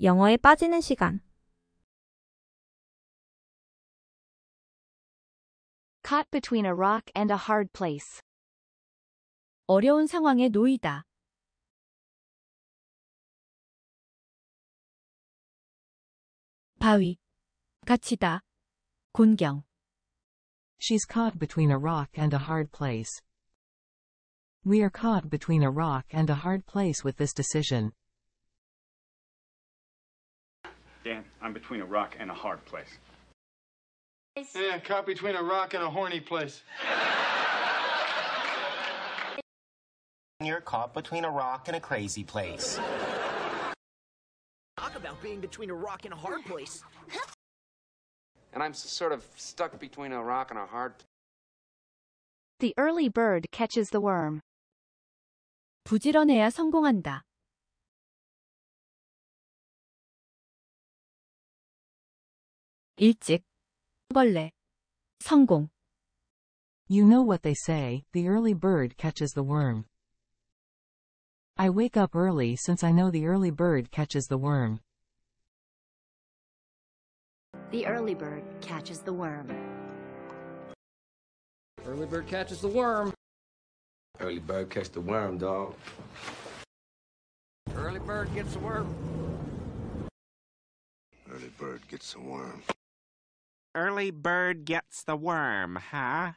영어에 빠지는 시간. Caught between a rock and a hard place. 어려운 상황에 놓이다. 바위. 갇히다. 곤경. She's caught between a rock and a hard place. We are caught between a rock and a hard place with this decision. Dan, I'm between a rock and a hard place. Yeah, caught between a rock and a horny place. You're caught between a rock and a crazy place. Talk about being between a rock and a hard place. And I'm s- sort of stuck between a rock and a hard The early bird catches the worm. 부지런해야 성공한다. 일찍. 벌레. 성공. You know what they say, the early bird catches the worm. I wake up early since I know the early bird catches the worm. The early bird catches the worm. Early bird catches the worm. Early bird catch the worm, dog. Early bird gets the worm. Early bird gets a worm. Early bird gets the worm, huh?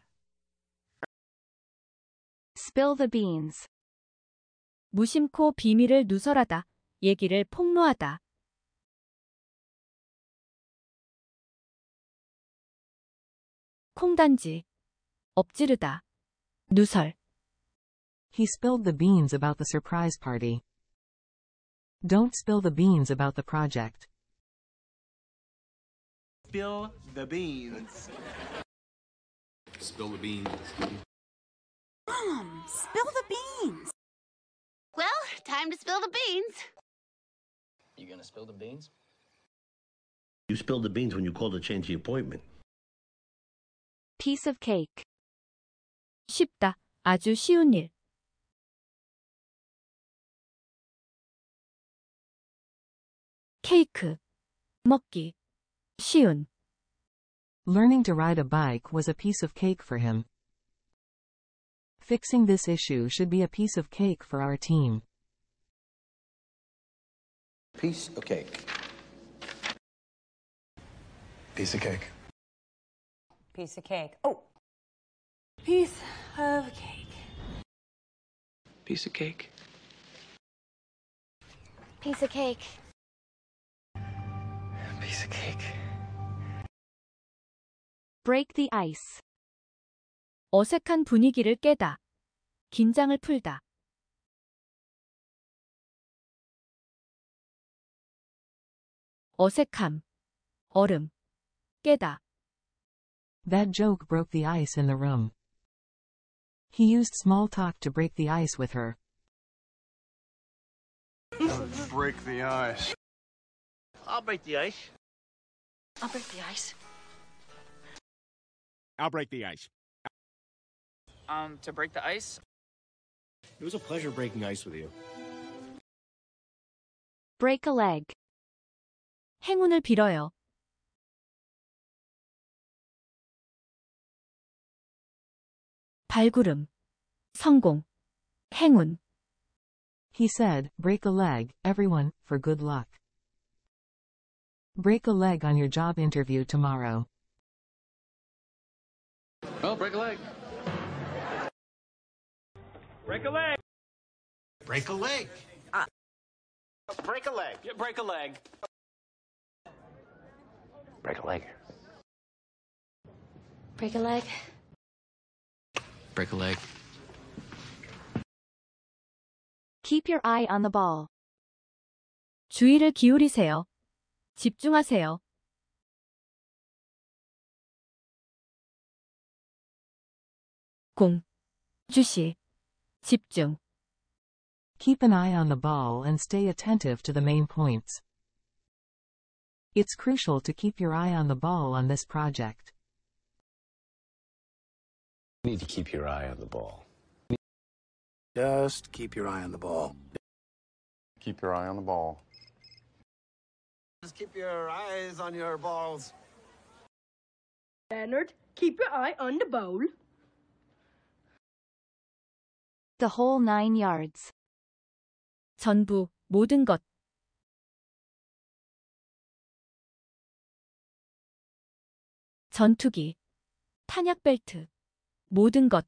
Spill the beans. 무심코 비밀을 누설하다. 얘기를 폭로하다. 콩단지. 엎지르다. 누설. He spilled the beans about the surprise party. Don't spill the beans about the project. Spill the beans. Spill the beans. Mom, spill the beans. Well, time to spill the beans. You gonna spill the beans? You spilled the beans when you called to change the appointment. Piece of cake. 쉽다. 아주 쉬운 일. 케이크. 먹기. 쉬운. Learning to ride a bike was a piece of cake for him. Fixing this issue should be a piece of cake for our team. Piece of cake. Piece of cake. Piece of cake. Oh. Piece of cake. Piece of cake. Piece of cake. Piece of cake Break the ice. 어색한 분위기를 깨다. 긴장을 풀다. 어색함. 얼음. 깨다. That joke broke the ice in the room. He used small talk to break the ice with her. Break the ice. I'll break the ice. I'll break the ice. I'll break the ice. Um, to break the ice, It was a pleasure breaking ice with you. Break a leg. 행운을 빌어요. 발구름. 성공. 행운. He said, break a leg, everyone, for good luck. Break a leg on your job interview tomorrow. oh, break a leg. Break a leg. Break a leg. Break a leg. Yeah, break a leg. Break a leg. Break a leg. Break a leg. Keep your eye on the ball. 주의를 기울이세요. 집중하세요. 공. 주시. 집중. Keep an eye on the ball and stay attentive to the main points. It's crucial to keep your eye on the ball on this project. You need to keep your eye on the ball. Just keep your eye on the ball. Keep your eye on the ball. Just keep your eyes on your balls. Leonard, keep your eye on the ball. The whole nine yards. 전부, 모든 것. 전투기. 탄약 벨트. 모든 것.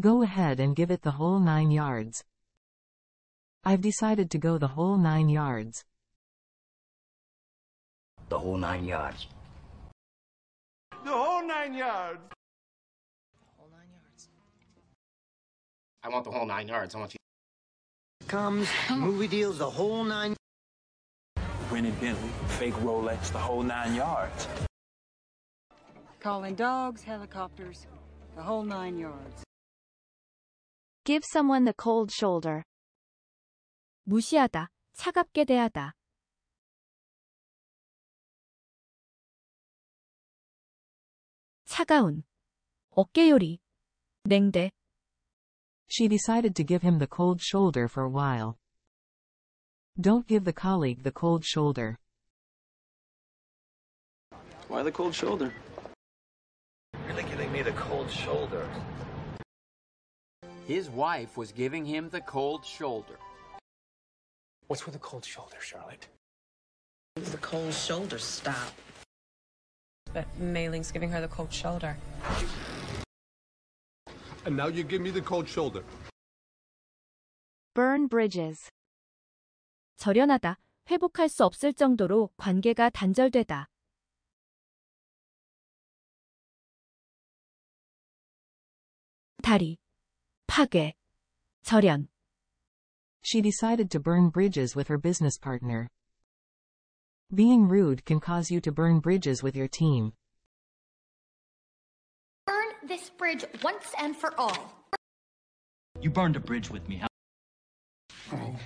Go ahead and give it the whole nine yards. I've decided to go the whole nine yards. The whole nine yards. The whole nine yards. I want the whole nine yards. I want you. Comes, movie deals, the whole nine. Rented Bentley, fake Rolex, the whole nine yards. Calling dogs, helicopters, the whole nine yards. Give someone the cold shoulder. 무시하다, 차갑게 대하다. 차가운. 어깨요리. 냉대. she decided to give him the cold shoulder for a while. Don't give the colleague the cold shoulder. Why the cold shoulder? Really giving me the cold shoulder. His wife was giving him the cold shoulder. What's with the cold shoulder, Charlotte? The cold shoulder stop. But Mei Ling's giving her the cold shoulder. And now you give me the cold shoulder. Burn bridges. 절연하다, 회복할 수 없을 정도로 관계가 단절되다. 다리. 파괴. 절연. She decided to burn bridges with her business partner. Being rude can cause you to burn bridges with your team. Burn this bridge once and for all. You burned a bridge with me. How Oh,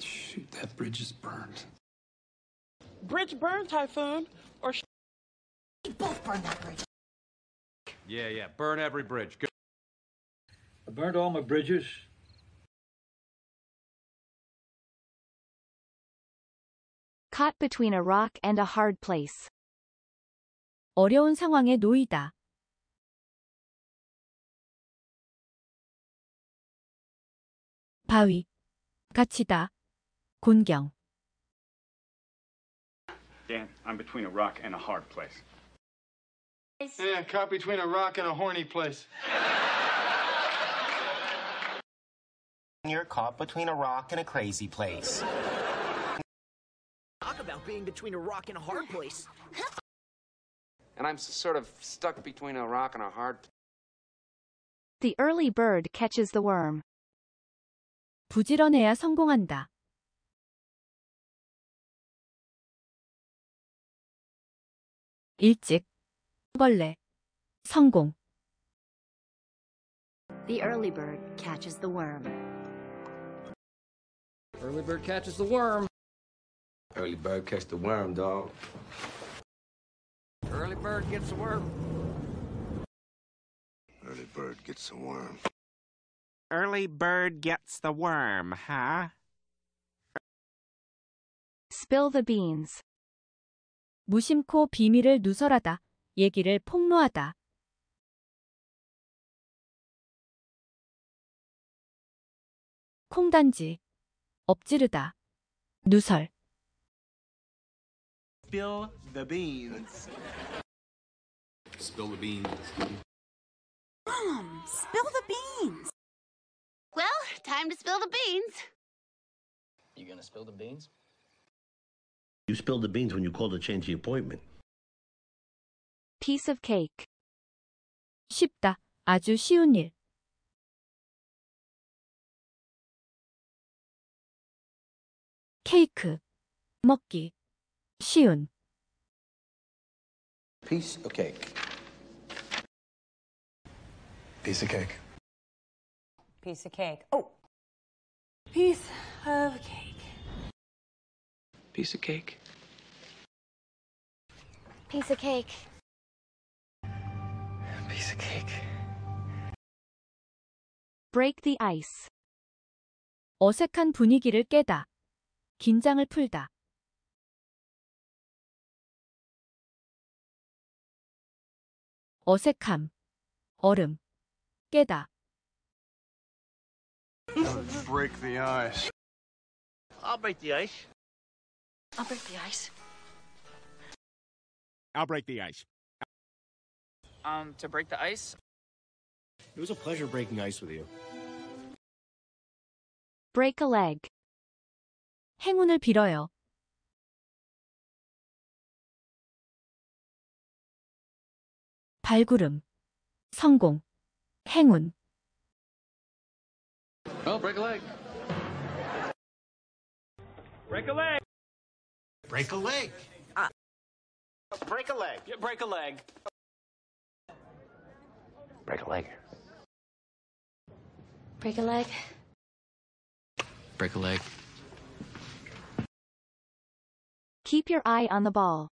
shoot, that bridge is burned. Bridge burn, Typhoon, or sh- We both burn that bridge. Yeah, yeah. Burn every bridge. Go. I burned all my bridges. Caught between a rock and a hard place. 어려운 상황에 놓이다. 바위. 갇히다. 곤경. Dan, I'm between a rock and a hard place. Yeah, caught between a rock and a horny place. You're caught between a rock and a crazy place. Talk about being between a rock and a hard place. And I'm s- sort of stuck between a rock and a hard The early bird catches the worm. 부지런해야 성공한다. 일찍. 벌레. 성공. The early bird catches the worm. Early bird catches the worm. Early bird catch the worm, dog. Early bird gets the worm. Early bird gets a worm. Early bird gets the worm, huh? Spill the beans. 무심코 비밀을 누설하다. 얘기를 폭로하다. 콩단지. 엎지르다. 누설. Spill the beans. Spill the beans. Mom, spill the beans. Well, time to spill the beans. You gonna spill the beans? You spilled the beans when you called to change the appointment. Piece of cake. 쉽다. 아주 쉬운 일. 케이크. 먹기. 쉬운. Piece of cake. Piece of cake. piece of cake. Oh, piece of cake. Piece of cake. Piece of cake. Piece of cake. Break the ice. 어색한 분위기를 깨다. 긴장을 풀다. 어색함, 얼음, 깨다. Break the ice. I'll break the ice. I'll break the ice. I'll break the ice. Um, to break the ice? It was a pleasure breaking ice with you. Break a leg. 행운을 빌어요. 발구름, 성공, 행운, Oh, break a leg. Break a leg. Break a leg. Break a leg. Yeah, break a leg. Break a leg. Break a leg. Break a leg. Keep your eye on the ball.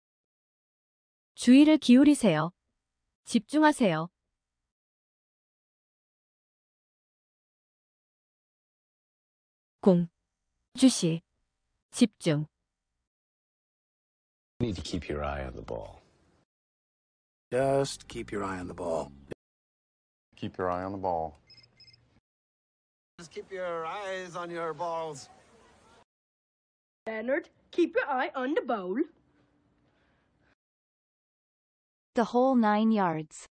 주의를 기울이세요. 집중하세요. 공, 주시, 집중, You need to keep your eye on the ball. Just keep your eye on the ball. Keep your eye on the ball. Just keep your eyes on your balls. Leonard, keep your eye on the ball. The whole nine yards.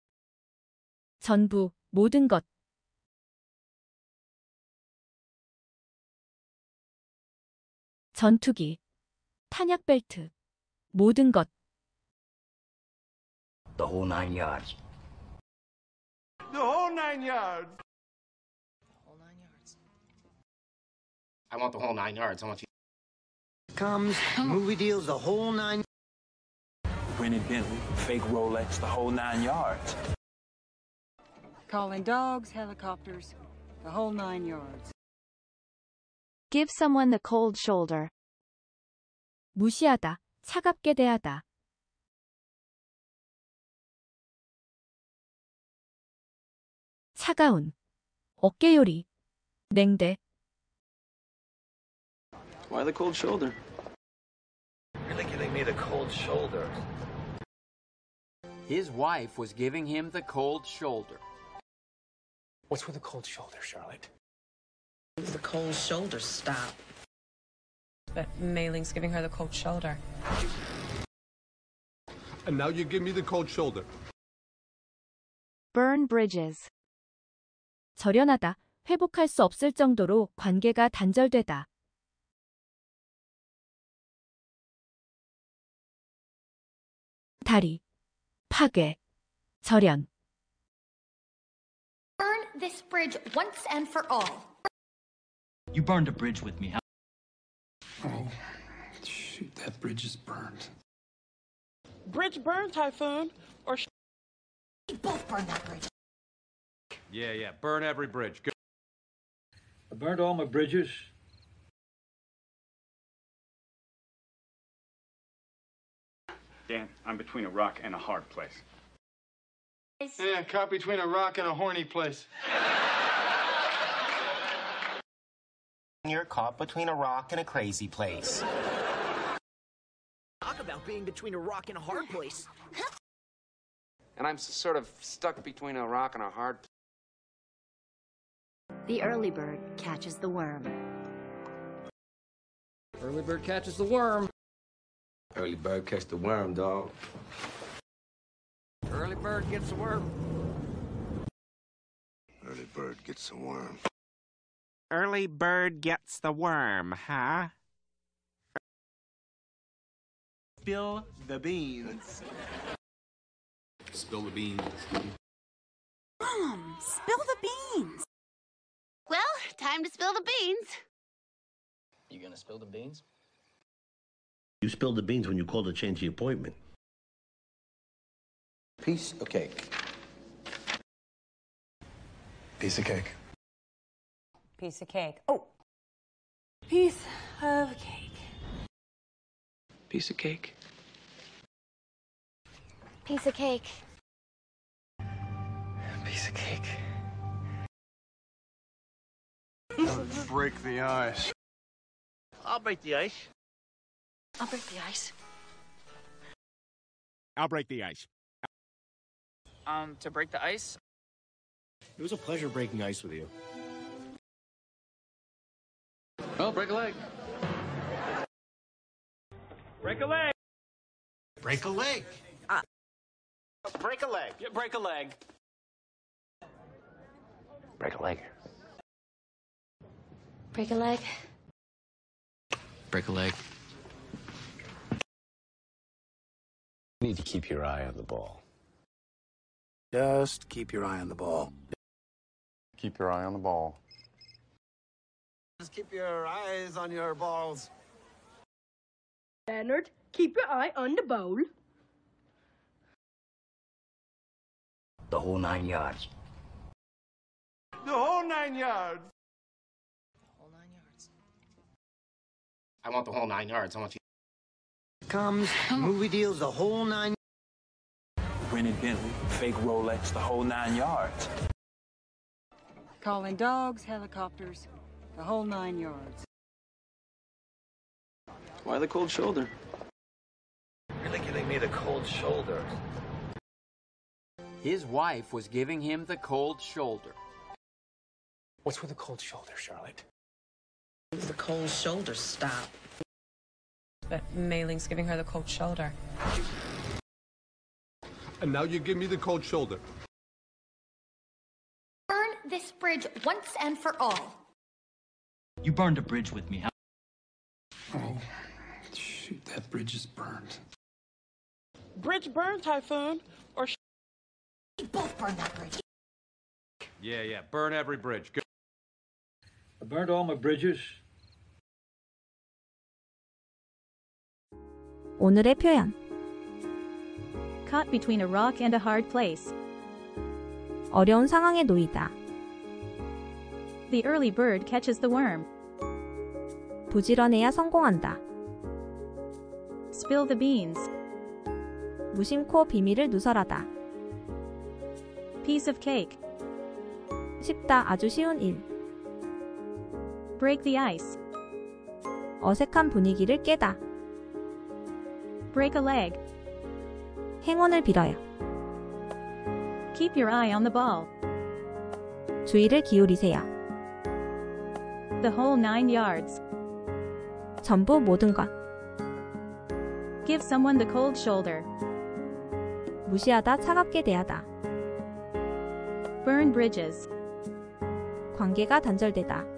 전부, 모든 것. 전투기, 탄약 벨트, 모든 것. The whole nine yards. The whole nine yards. I want the whole nine yards. I want you. Comes, movie deals, the whole nine. Rented Bentley, fake Rolex, the whole nine yards. Calling dogs, helicopters, the whole nine yards. Give someone the cold shoulder. 무시하다, 차갑게 대하다. 차가운, 어깨 요리, 냉대, Why the cold shoulder? Really giving me the cold shoulder. His wife was giving him the cold shoulder. What's with the cold shoulder, Charlotte? The cold shoulder stop. But Mei Ling's giving her the cold shoulder. And now you give me the cold shoulder. Burn bridges. 절연하다, 회복할 수 없을 정도로 관계가 단절되다. 다리, 파괴, 절연, Burn this bridge once and for all. You burned a bridge with me. How Oh, shoot, that bridge is burned. Bridge burned, Typhoon. Or We both burn that bridge. Yeah, yeah, burn every bridge. Go. I burned all my bridges. Dan, I'm between a rock and a hard place. Yeah, caught between a rock and a horny place. You're caught between a rock and a crazy place. Talk about being between a rock and a hard place. And I'm sort of stuck between a rock and a hard place. The early bird catches the worm. Early bird catches the worm. Early bird catch the worm, dog. Early bird gets the worm. Early bird gets the worm. Early bird gets the worm, huh? Spill the beans. Spill the beans. Mom, spill the beans. Well, time to spill the beans. You gonna spill the beans? You spilled the beans when you called to change the appointment. Piece of cake. Piece of cake. Piece of cake. Oh. Piece of cake. Piece of cake. Piece of cake. Piece of cake. Break the ice. I'll break the ice. I'll break the ice. I'll break the ice. Um, to break the ice? It was a pleasure breaking ice with you. Well, break a leg. Break a leg. Break a leg. Uh, break a leg. Yeah, break a leg. Break a leg. Break a leg. Break a leg. You need to keep your eye on the ball. Just keep your eye on the ball. Keep your eye on the ball. Just keep your eyes on your balls. Leonard, keep your eye on the bowl. The whole nine yards. The whole nine yards. I want the whole nine yards. I want you. Comes, movie deals, the whole nine. Rented Bentley, fake Rolex, the whole nine yards. Calling dogs, helicopters, the whole nine yards. Why the cold shoulder? Really giving me the cold shoulder. His wife was giving him the cold shoulder. What's with the cold shoulder, Charlotte? The cold shoulder stop. But Mei Ling's giving her the cold shoulder. And now you give me the cold shoulder. Burn this bridge once and for all. You burned a bridge with me. How Oh, shoot, that bridge is burned. Bridge burn, Typhoon, or We both burn that bridge. Yeah, yeah. Burn every bridge. Go. I burned all my bridges. 오늘의 표현. Caught between a rock and a hard place. 어려운 상황에 놓이다. The early bird catches the worm. 부지런해야 성공한다. Spill the beans. 무심코 비밀을 누설하다. Piece of cake. 쉽다 아주 쉬운 일. Break the ice. 어색한 분위기를 깨다. Break a leg. 행운을 빌어요. Keep your eye on the ball. 주의를 기울이세요. The whole nine yards. 전부 모든 것. Give someone the cold shoulder. 무시하다 차갑게 대하다. Burn bridges. 관계가 단절되다.